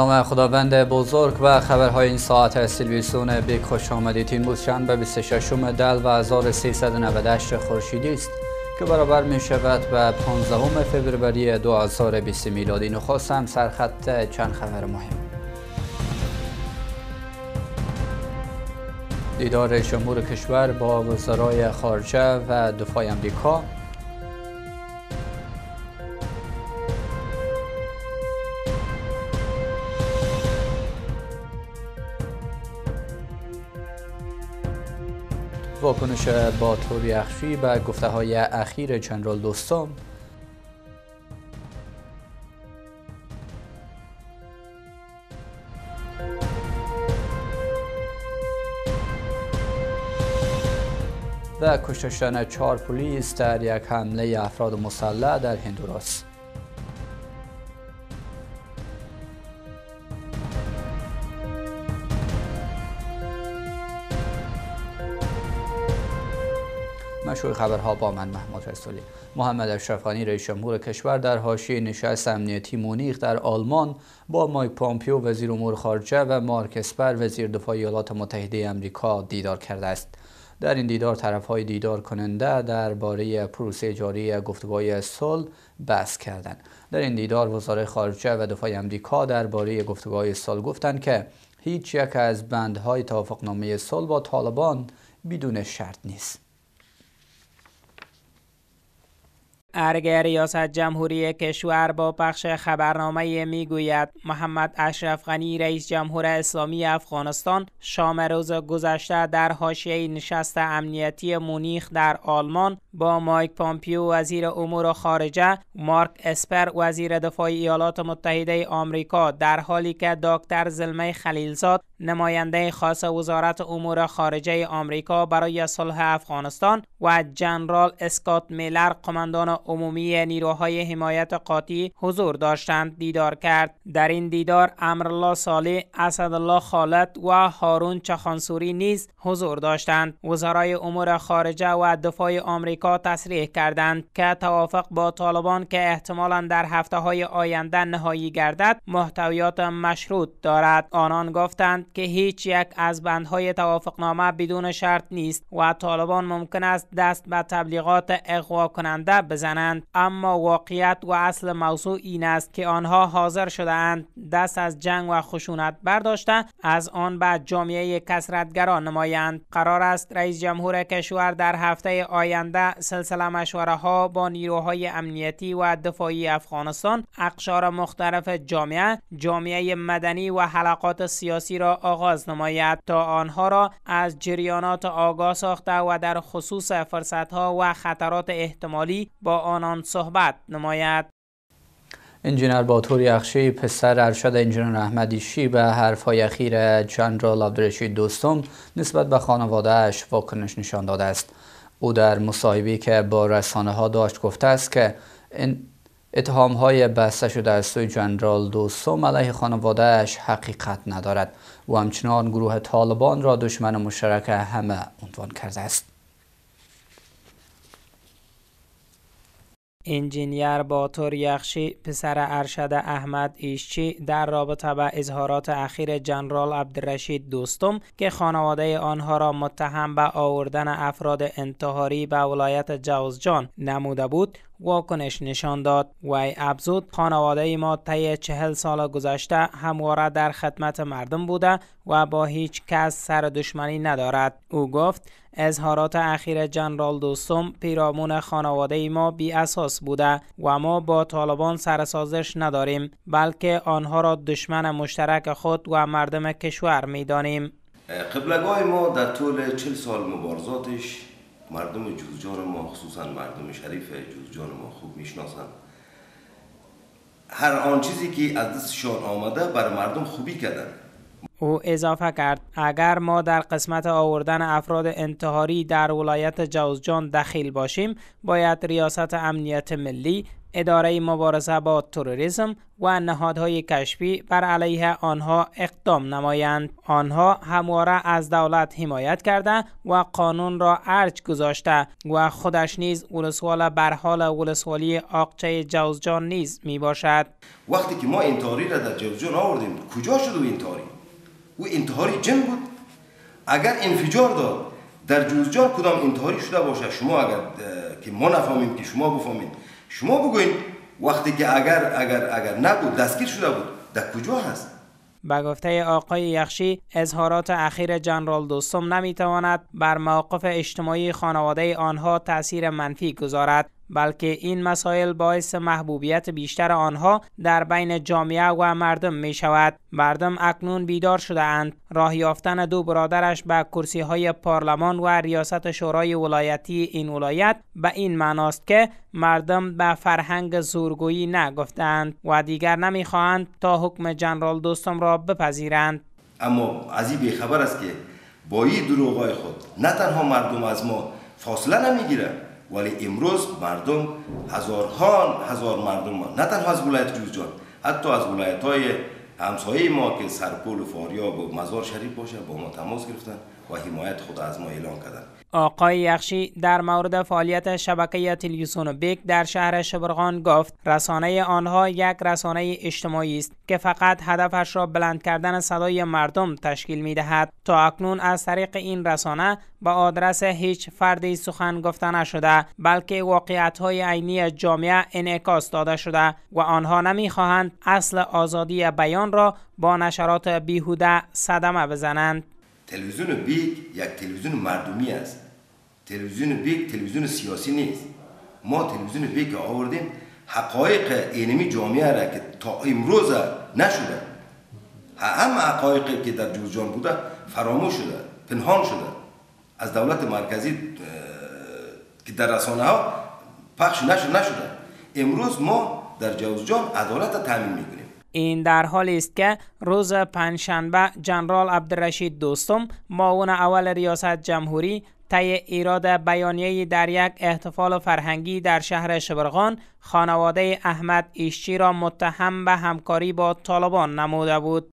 نام خداوند بزرگ و خبرهای این ساعت سیلویسون بیک خوش آمدید. این بود به 26 دل و 1398 خورشیدی است که برابر می شود به 15 فوریه 2020 میلادی. نخواستم سرخط چند خبر مهم. دیدار جمهور کشور با وزرای خارجه و دفاع امریکا. واکنش با طور اخشی به گفته های اخیر جنرال دوستم. و کشتشن چهار پلیس در یک حمله افراد مسلح در هندوراس. مشروع خبرها با من محمد رسولی محمد اشرفانی رئیس جمهور کشور در حاشیه نشست امنیتی مونیخ در آلمان با مایک پامپیو وزیر امور خارجه و مارک اسپر وزیر دفاع ایالات متحده آمریکا دیدار کرده است. در این دیدار طرف های دیدار کننده درباره پروسه جاری گفتگوهای صلح بحث کردند. در این دیدار وزاره خارجه و دفاع آمریکا درباره گفتگوهای صلح گفتند که هیچ یک از بندهای توافقنامه صلح با طالبان بدون شرط نیست. ارگ ریاست جمهوری کشور با پخش خبرنامه می‌گوید. محمد اشرف غنی رئیس جمهور اسلامی افغانستان شام روز گذشته در حاشیه نشست امنیتی مونیخ در آلمان با مایک پامپیو وزیر امور خارجه مارک اسپر وزیر دفاع ایالات متحده آمریکا در حالی که دکتر زلمه خلیلزاد نماینده خاص وزارت امور خارجه آمریکا برای صلح افغانستان و جنرال اسکات میلر قماندان عمومی نیروهای حمایت قاطی حضور داشتند دیدار کرد. در این دیدار امرالله صالح اسدالله خالد و هارون چخانسوری نیز حضور داشتند. وزرای امور خارجه و دفاع آمریکا تصریح کردند که توافق با طالبان که احتمالا در هفته های آینده نهایی گردد محتویات مشروط دارد. آنان گفتند که هیچ یک از بندهای توافقنامه بدون شرط نیست و طالبان ممکن است دست به تبلیغات اغوا کننده بزنند. اما واقعیت و اصل موضوع این است که آنها حاضر شدهاند دست از جنگ و خشونت برداشته از آن به جامعه کسرتگران نمایند. قرار است رئیس جمهور کشور در هفته آینده سلسله مشوره ها با نیروهای امنیتی و دفاعی افغانستان اقشار مختلف جامعه جامعه مدنی و حلقات سیاسی را آغاز نماید تا آنها را از جریانات آگاه ساخته و در خصوص فرصتها و خطرات احتمالی با آنان صحبت نماید. انجینر باتوری اخشی پسر ارشد انجینر احمدی شی به حرفهای اخیر جنرال عبدالرشید دوستم نسبت به خانوادهش واکنش نشان داده است. او در مصاحبه‌ای که با رسانه ها داشت گفته است که اتهام های بسته شده از سوی جنرال دوستم علیه خانوادهش حقیقت ندارد. و همچنان گروه طالبان را دشمن مشترک همه عنوان کرده است. انجینیر باتور یخشی پسر ارشد احمد ایشچی در رابطه به اظهارات اخیر جنرال عبدالرشید دوستم که خانواده آنها را متهم به آوردن افراد انتحاری به ولایت جوزجان نموده بود واکنش نشان داد. وی ابزود خانواده ما طی چهل سال گذشته همواره در خدمت مردم بوده و با هیچ کس سر دشمنی ندارد. او گفت اظهارات اخیر جنرال دوستم پیرامون خانواده ما بی اساس بوده و ما با طالبان سرسازش نداریم بلکه آنها را دشمن مشترک خود و مردم کشور می دانیم قبلگاه ما در طول چل سال مبارزاتش مردم جوزجان ما خصوصا مردم شریف جوزجان ما خوب می‌شناسند هر آن چیزی که از دستشان آمده بر مردم خوبی کردن. او اضافه کرد اگر ما در قسمت آوردن افراد انتحاری در ولایت جوزجان دخیل باشیم باید ریاست امنیت ملی اداره مبارزه با تروریسم و نهادهای کشفی بر علیه آنها اقدام نمایند. آنها همواره از دولت حمایت کرده و قانون را ارج گذاشته و خودش نیز ولسوال بر حال ولسوالی آقچه جوزجان نیز می باشد وقتی که ما انتحاری را در جوزجان آوردیم کجا شد و انتحاری؟ او انتحاری جن بود. اگر انفجار داد در جوزجان کدام انتحاری شده باشه؟ شما اگر که ما نفهمیم که شما بفهمید. شما بگوین وقتی که اگر اگر اگر نبود دستگیر شده بود در کجا هست؟ به گفته آقای یخشی اظهارات اخیر جنرال دوستم نمی‌تواند بر موقف اجتماعی خانواده آنها تاثیر منفی گذارد. بلکه این مسائل باعث محبوبیت بیشتر آنها در بین جامعه و مردم می شود. مردم اکنون بیدار شده اند. راه یافتن دو برادرش به کرسی های پارلمان و ریاست شورای ولایتی این ولایت به این معناست که مردم به فرهنگ زورگویی نگفتند و دیگر نمی‌خواهند تا حکم جنرال دوستم را بپذیرند. اما از خبر است که با این دروغای خود نه تنها مردم از ما فاصله نمی‌گیرند ولی امروز مردم هزارها هزار مردم ما نه تنها از ولایت جوزجان حتی از ولایت های همسایه ما که سرپول و فاریاب و مزار شریف باشه با ما تماس گرفتن و حمایت خود از ما اعلان کردن. آقای یخشی در مورد فعالیت شبکه تلویزیون بیک در شهر شبرغان گفت رسانه آنها یک رسانه اجتماعی است که فقط هدفش را بلند کردن صدای مردم تشکیل می دهد تا اکنون از طریق این رسانه به آدرس هیچ فردی سخن گفته نشده بلکه واقعیت های عینی جامعه انعکاس داده شده و آنها نمی‌خواهند اصل آزادی بیان را با نشرات بیهوده صدمه بزنند. تلویزیون بیگ یک تلویزیون مردمی است. تلویزیون بیگ تلویزیون سیاسی نیست. ما تلویزیون بیگ آوردیم. حقایق اینمی جامعه را که تا امروز نشده. همه حقایقی که در جوزجان بوده فراموش شده پنهان شده. از دولت مرکزی که در رسانه ها پخش نشده نشده. امروز ما در جوزجان عدالت تامین می‌کنیم. این در حالی است که روز پنجشنبه جنرال عبدالرشید دوستم معاون اول ریاست جمهوری طی ایراد بیانیه در یک احتفال فرهنگی در شهر شبرغان خانواده احمد ایشچی را متهم به همکاری با طالبان نموده بود.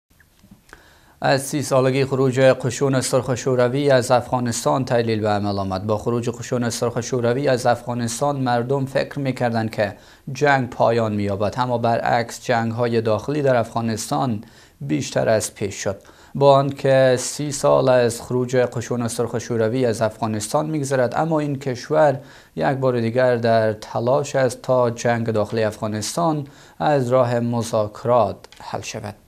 از سی سالگی خروج قشون سرخ شوروی از افغانستان تحلیل به عمل آمد. با خروج قشون سرخ شوروی از افغانستان مردم فکر می‌کردند که جنگ پایان مییابد. اما برعکس جنگ های داخلی در افغانستان بیشتر از پیش شد. با آنکه سی سال از خروج قشون سرخ شوروی از افغانستان میگذرد اما این کشور یک بار دیگر در تلاش است تا جنگ داخلی افغانستان از راه مذاکرات حل شود.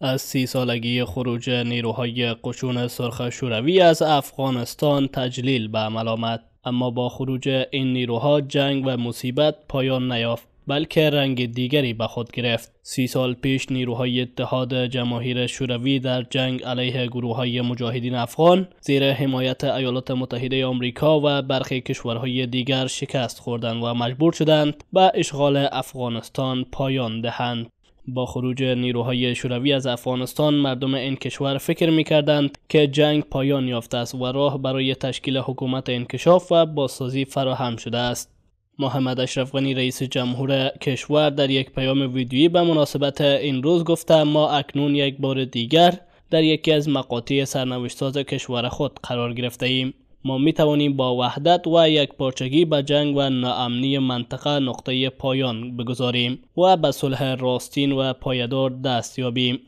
از سی سالگی خروج نیروهای قشون سرخ شوروی از افغانستان تجلیل به عمل آمد اما با خروج این نیروها جنگ و مصیبت پایان نیافت بلکه رنگ دیگری به خود گرفت. سی سال پیش نیروهای اتحاد جماهیر شوروی در جنگ علیه گروه های مجاهدین افغان زیر حمایت ایالات متحده آمریکا و برخی کشورهای دیگر شکست خوردند و مجبور شدند به اشغال افغانستان پایان دهند. با خروج نیروهای شوروی از افغانستان مردم این کشور فکر می کردند که جنگ پایان یافته است و راه برای تشکیل حکومت انکشاف و بازسازی فراهم شده است. محمد اشرف غنی رئیس جمهور کشور در یک پیام ویدیویی به مناسبت این روز گفته ما اکنون یک بار دیگر در یکی از مقاطع سرنوشت کشور خود قرار گرفته ایم. ما می توانیم با وحدت و یک پارچگی به جنگ و ناامنی منطقه نقطه پایان بگذاریم و به صلح راستین و پایدار دست یابیم.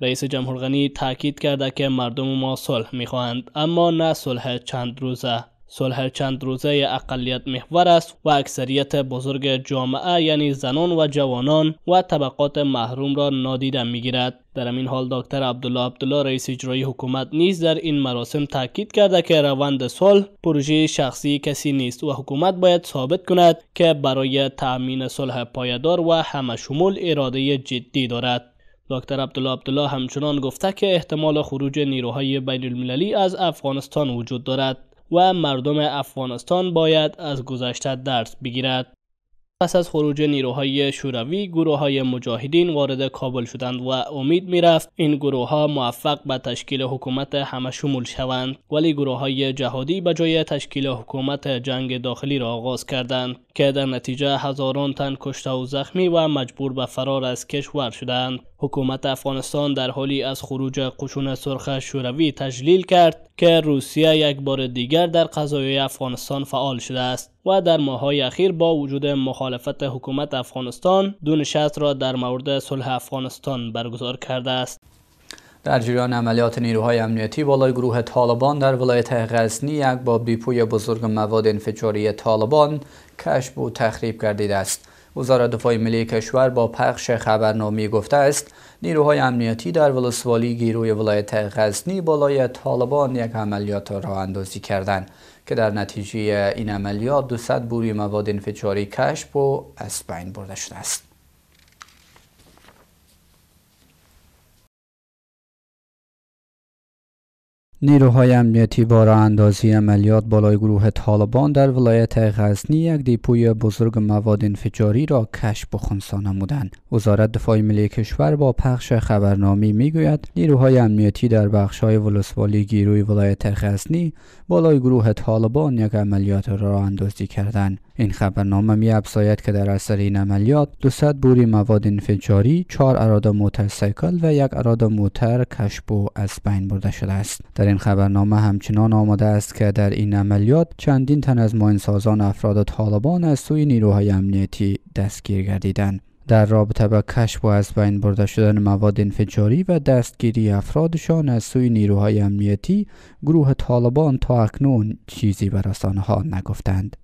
رئیس جمهور غنی تاکید کرده که مردم ما صلح می‌خواهند اما نه صلح چند روزه صلح چند روزه اقلیت محور است و اکثریت بزرگ جامعه یعنی زنان و جوانان و طبقات محروم را نادیده می‌گیرد در این حال دکتر عبدالله عبدالله رئیس اجرایی حکومت نیز در این مراسم تاکید کرده که روند صلح پروژه شخصی کسی نیست و حکومت باید ثابت کند که برای تأمین صلح پایدار و همه شمول اراده جدی دارد. دکتر عبدالله عبدالله همچنان گفته که احتمال خروج نیروهای بین المللی از افغانستان وجود دارد و مردم افغانستان باید از گذشته درس بگیرد. پس از خروج نیروهای شوروی گروه های مجاهدین وارد کابل شدند و امید می‌رفت این گروه ها موفق به تشکیل حکومت همه شمول شوند. ولی گروه های جهادی به جای تشکیل حکومت جنگ داخلی را آغاز کردند که در نتیجه هزاران تن کشته و زخمی و مجبور به فرار از کشور شدند. حکومت افغانستان در حالی از خروج قشون سرخ شوروی تجلیل کرد که روسیه یک بار دیگر در قضایای افغانستان فعال شده است. و در ماههای اخیر با وجود مخالفت حکومت افغانستان دو نشست را در مورد صلح افغانستان برگزار کرده است. در جریان عملیات نیروهای امنیتی بالای گروه طالبان در ولایت غزنی یک با بیپوی بزرگ مواد انفجاری طالبان کشف و تخریب گردیده است. وزارت دفاع ملی کشور با پخش خبرنامه گفته است نیروهای امنیتی در ولسوالی گیروی ولایت غزنی بالای طالبان یک عملیات را اندازی کردند. که در نتیجه این عملیات 200 بوری مواد انفجاری کشف و از بین برده شده است. نیروهای امنیتی با اندازی عملیات بالای گروه طالبان در ولایت غزنی یک دیپوی بزرگ مواد انفجاری را کشف و خونسا نمودند. وزارت دفاع ملی کشور با پخش خبرنامه می‌گوید نیروهای امنیتی در بخشهای ولسوالی گیروی ولایت غزنی بالای گروه طالبان یک عملیات را اندازی کردند. این خبرنامه می افزاید که در اثر این عملیات 200 بوری مواد انفجاری، 4 اراده موترسیکل و یک اراده موتر کشف و از بین برده شده است. در این خبرنامه همچنان آمده است که در این عملیات چندین تن از ماینسازان افراد طالبان از سوی نیروهای امنیتی دستگیر گردیدند. در رابطه با کشف و از بین برده شدن مواد انفجاری و دستگیری افرادشان از سوی نیروهای امنیتی گروه طالبان تا اکنون چیزی به رسانه ها نگفتند.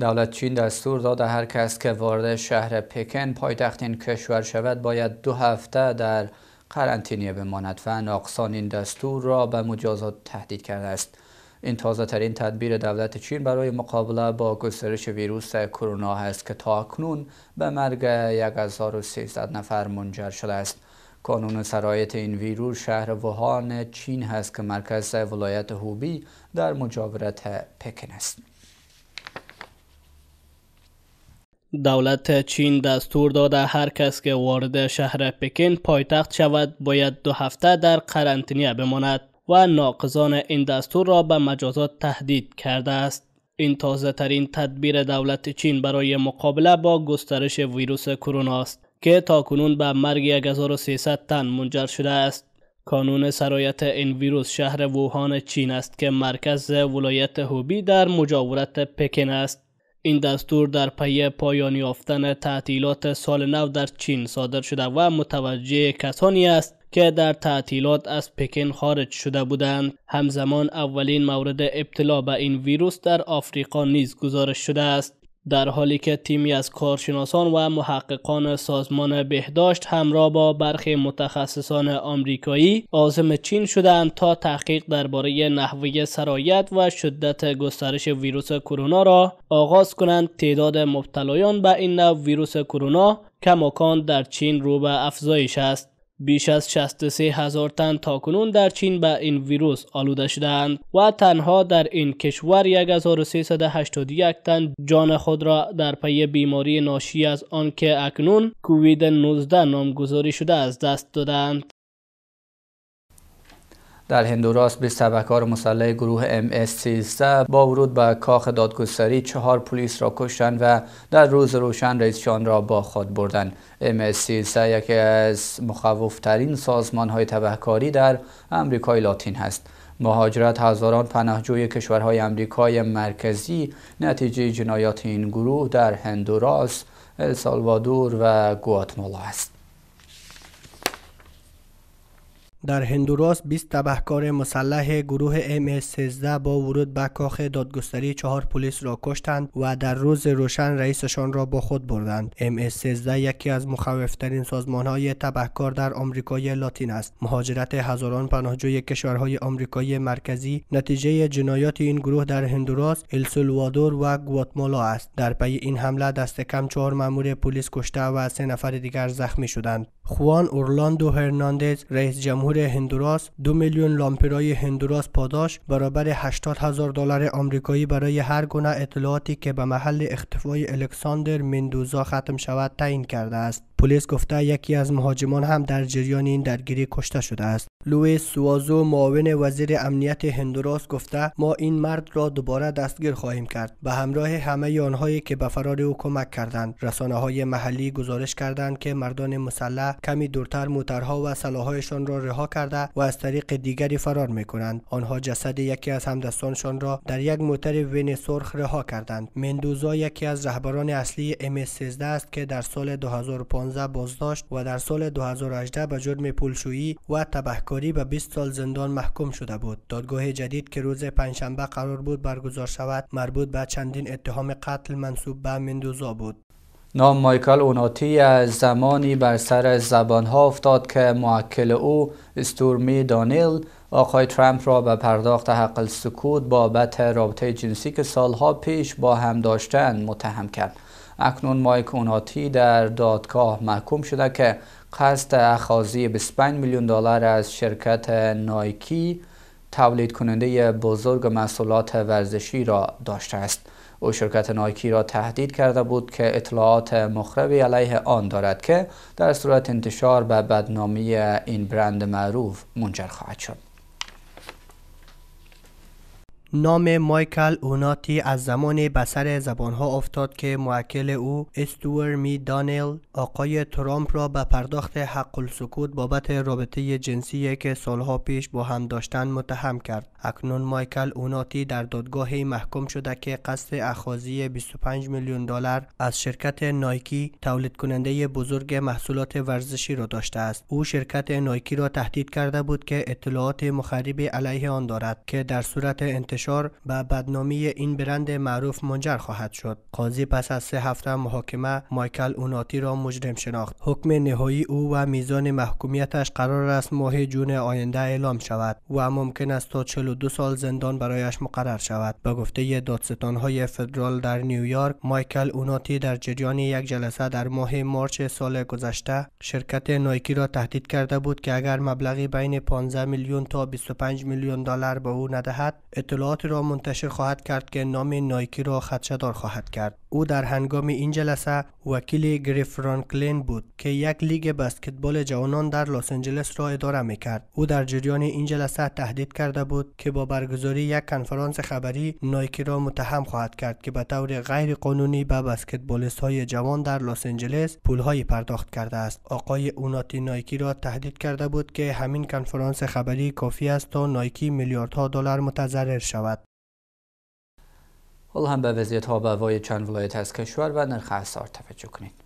دولت چین دستور داده هر کس که وارد شهر پکن پایتخت این کشور شود باید دو هفته در قرنطینه بماند و ناقصان این دستور را به مجازات تهدید کرده است. این تازه ترین تدبیر دولت چین برای مقابله با گسترش ویروس کرونا است که تا اکنون به مرگ 1300 نفر منجر شده است. کانون سرایت این ویروس شهر ووهان چین هست که مرکز ولایت هوبی در مجاورت پکن است. دولت چین دستور داده هر کس که وارد شهر پکین پایتخت شود باید دو هفته در قرنطینه بماند و ناقضان این دستور را به مجازات تهدید کرده است. این تازه ترین تدبیر دولت چین برای مقابله با گسترش ویروس کرونا است که تاکنون به مرگ 1300 تن منجر شده است. کانون سرایت این ویروس شهر ووهان چین است که مرکز ولایت هوبی در مجاورت پکن است. این دستور در پی پایان یافتن تعطیلات سال نو در چین صادر شده و متوجه کسانی است که در تعطیلات از پکن خارج شده بودند. همزمان اولین مورد ابتلا به این ویروس در آفریقا نیز گزارش شده است. در حالی که تیمی از کارشناسان و محققان سازمان بهداشت همراه با برخی متخصصان آمریکایی عازم چین شدند تا تحقیق درباره نحوه سرایت و شدت گسترش ویروس کرونا را آغاز کنند. تعداد مبتلایان به این نوع ویروس کرونا کماکان در چین رو به افزایش است. بیش از 63 هزار تن تاکنون در چین به این ویروس آلوده شدند و تنها در این کشور 1381 تن جان خود را در پی بیماری ناشی از آنکه اکنون کووید 19 نامگذاری شده از دست دادند. در هندوراس 20 طبقار مسلح گروه MS-13 با ورود به کاخ دادگستری چهار پلیس را کشتند و در روز روشن رئیسشان را با خود بردند. MS-13 یکی از مخوفترین سازمان های تبهکاری در امریکای لاتین هست. مهاجرت هزاران پناهجوی کشورهای امریکای مرکزی نتیجه جنایات این گروه در هندوراس، السالوادور و گواتمالا است. در هندوراس 20 تبهکار مسلح گروه MS-13 با ورود به کاخ دادگستری چهار پلیس را کشتند و در روز روشن رئیسشان را با خود بردند. MS-13 یکی از مخوفترین سازمانهای تبهکار در آمریکای لاتین است. مهاجرت هزاران پناهجوی کشورهای آمریکای مرکزی نتیجه جنایات این گروه در هندوراس، السلوادور و گواتمالا است. در پی این حمله دست کم چهار مامور پلیس کشته و سه نفر دیگر زخمی شدند. خوان اورلاندو هرناندز رئیس جمهور هندوراس دو میلیون لمپیرای هندوراس پاداش برابر 80 هزار دلار آمریکایی برای هر گونه اطلاعاتی که به محل اختفای الکساندر مندوزا ختم شود تعیین کرده است. پلیس گفته یکی از مهاجمان هم در جریان این درگیری کشته شده است. لوئیس سوازو معاون وزیر امنیت هندوراس گفته ما این مرد را دوباره دستگیر خواهیم کرد. به همراه همه آنهایی که به فرار او کمک کردند. رسانه های محلی گزارش کردند که مردان مسلح کمی دورتر موترها و سلاحهایشان را رها کرده و از طریق دیگری فرار می کنند آنها جسد یکی از همدستانشان را در یک موتر وین سرخ رها کردند. مندوزا یکی از رهبران اصلی MS13 است که در سال 2015 بازداشت و در سال 2018 به جرم پولشویی و تبهکاری به 20 سال زندان محکوم شده بود. دادگاه جدید که روز پنجشنبه قرار بود برگزار شود مربوط به چندین اتهام قتل منصوب به مندوزا بود. نام مایکل اوناتی از زمانی بر سر زبانها افتاد که معکل او استورمی دانیل آقای ترامپ را به پرداخت حق سکوت بابت رابطه جنسی که سالها پیش با هم داشتن متهم کرد. اکنون مایک اوناتی در دادگاه محکوم شده که قصد اخاذی 25 میلیون دلار از شرکت نایکی تولید کننده بزرگ محصولات ورزشی را داشته است. او شرکت نایکی را تهدید کرده بود که اطلاعات مخربی علیه آن دارد که در صورت انتشار به بدنامی این برند معروف منجر خواهد شد. نام مایکل اوناتی از زمان به سر زبانها افتاد که موکل او استور می دانیل آقای ترامپ را به پرداخت حق السکوت بابت رابطه جنسی که سالها پیش با هم داشتن متهم کرد. اکنون مایکل اوناتی در دادگاهی محکوم شده که قصد اخاذی 25 میلیون دلار از شرکت نایکی تولید کننده بزرگ محصولات ورزشی را داشته است. او شرکت نایکی را تهدید کرده بود که اطلاعات مخربی علیه آن دارد که در صورت انتشار به بدنامی این برند معروف منجر خواهد شد. قاضی پس از سه هفته محاکمه مایکل اوناتی را مجرم شناخت. حکم نهایی او و میزان محکومیتش قرار است ماه جون آینده اعلام شود و ممکن است تا دو سال زندان برایش مقرر شود. به گفته های فدرال در نیویورک مایکل اوناتی در جریان یک جلسه در ماه مارچ سال گذشته شرکت نایکی را تهدید کرده بود که اگر مبلغی بین 15 میلیون تا 25 میلیون دلار به او ندهد اطلاعات را منتشر خواهد کرد که نام نایکی را خدشه‌دار خواهد کرد. او در هنگام این جلسه وکیل گریف فرانکلین بود که یک لیگ بسکتبال جوانان در لس آنجلس را اداره می کرد او در جریان این جلسه تهدید کرده بود که با برگزاری یک کنفرانس خبری نایکی را متهم خواهد کرد که به طور غیر قانونی به بسکتبالیست های جوان در لس آنجلس پولهایی پرداخت کرده است. آقای اوناتی نایکی را تهدید کرده بود که همین کنفرانس خبری کافی است تا نایکی میلیاردها دلار متضرر شود. حالا هم به وضعیت ها هوای چند ولایت از کشور و نرخ اسعار توجه کنید.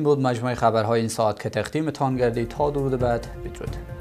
این بود مجموعه خبرهای این ساعت که تقدیمتان گردید تا درود بعد. بدرود.